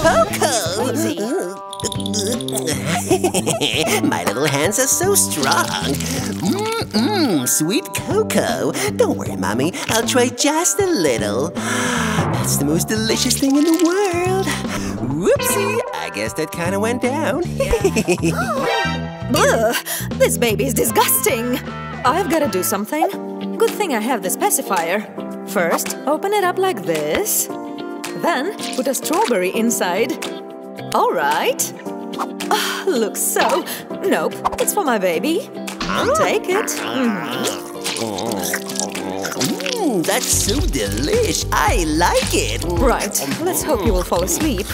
cocoa. My little hands are so strong. Mmm, sweet cocoa. Don't worry, Mommy. I'll try just a little. That's the most delicious thing in the world. Whoopsie. I guess that kind of went down. Ugh, this baby is disgusting. I've got to do something. Good thing I have this pacifier. First, open it up like this. Then, put a strawberry inside. All right. Ah, looks so... Nope, it's for my baby. Take it. That's so delish. I like it. Right, let's hope you will fall asleep.